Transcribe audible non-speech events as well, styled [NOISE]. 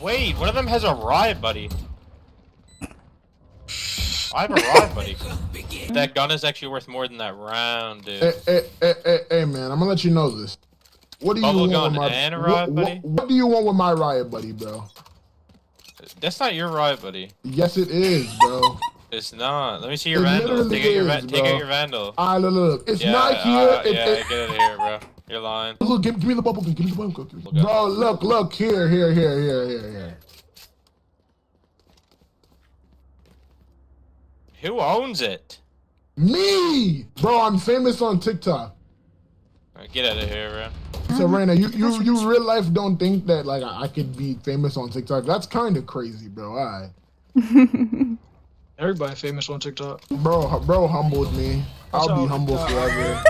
Wait, one of them has a riot buddy. I have a riot buddy. [LAUGHS] That gun is actually worth more than that round, dude. Hey, hey, hey, hey, hey, man, I'm gonna let you know this. What do you want gun with my and a what- riot what, buddy? what do you want with my riot buddy, bro? That's not your riot buddy. Yes, it is, bro. It's not. Let me see your It vandal. literally Take out your, va- is, take out your vandal. Ah, look, look, look. It's Yeah, not here. uh, it, yeah, it- get out of here, bro. You're lying. look, give, give me the bubble gun. Give me the bubble gun. Give Look Bro, look, look here, here, here, here, here, here. Who owns it? Me, bro. I'm famous on TikTok. Alright, Get out of here, bro. So, Reyna, you, you, you real life don't think that like I, I could be famous on TikTok? That's kind of crazy, bro. Alright. Everybody famous on TikTok. Bro, bro humbled me. I'll be all humble TikTok. forever.